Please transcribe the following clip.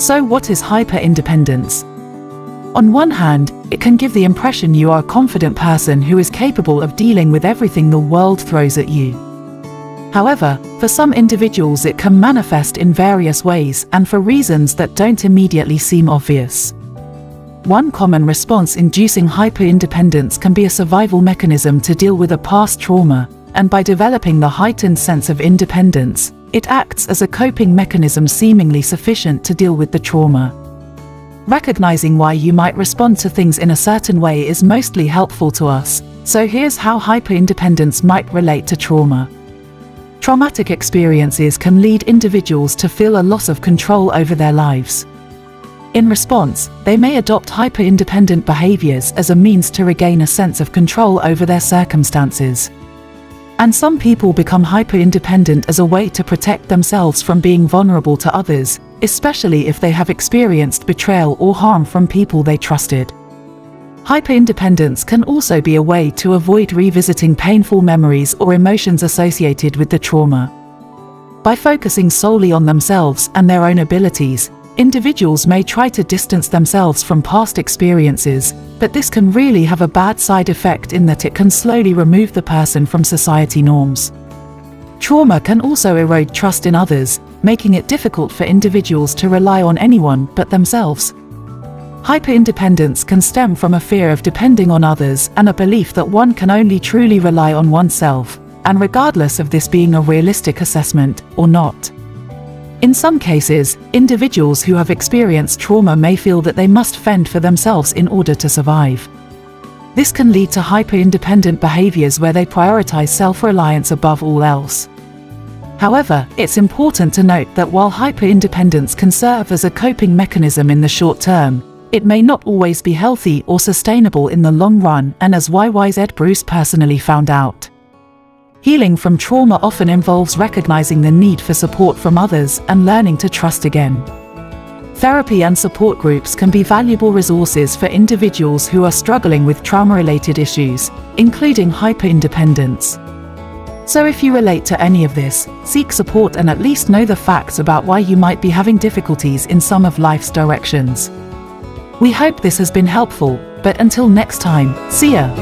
So what is hyper-independence? On one hand, it can give the impression you are a confident person who is capable of dealing with everything the world throws at you. However, for some individuals it can manifest in various ways and for reasons that don't immediately seem obvious. One common response inducing hyper-independence can be a survival mechanism to deal with a past trauma, and by developing the heightened sense of independence, it acts as a coping mechanism seemingly sufficient to deal with the trauma. Recognizing why you might respond to things in a certain way is mostly helpful to us, so here's how hyper-independence might relate to trauma. Traumatic experiences can lead individuals to feel a loss of control over their lives. In response, they may adopt hyper-independent behaviors as a means to regain a sense of control over their circumstances. And some people become hyper-independent as a way to protect themselves from being vulnerable to others, especially if they have experienced betrayal or harm from people they trusted. Hyper-independence can also be a way to avoid revisiting painful memories or emotions associated with the trauma. By focusing solely on themselves and their own abilities, individuals may try to distance themselves from past experiences, but this can really have a bad side effect in that it can slowly remove the person from society norms. Trauma can also erode trust in others, making it difficult for individuals to rely on anyone but themselves. Hyper-independence can stem from a fear of depending on others and a belief that one can only truly rely on oneself, and regardless of this being a realistic assessment or not. In some cases, individuals who have experienced trauma may feel that they must fend for themselves in order to survive. This can lead to hyper-independent behaviors where they prioritize self-reliance above all else. However, it's important to note that while hyper-independence can serve as a coping mechanism in the short term, it may not always be healthy or sustainable in the long run and as YYZ Bruce personally found out. Healing from trauma often involves recognizing the need for support from others and learning to trust again. Therapy and support groups can be valuable resources for individuals who are struggling with trauma-related issues, including hyper-independence. So if you relate to any of this, seek support and at least know the facts about why you might be having difficulties in some of life's directions. We hope this has been helpful, but until next time, see ya!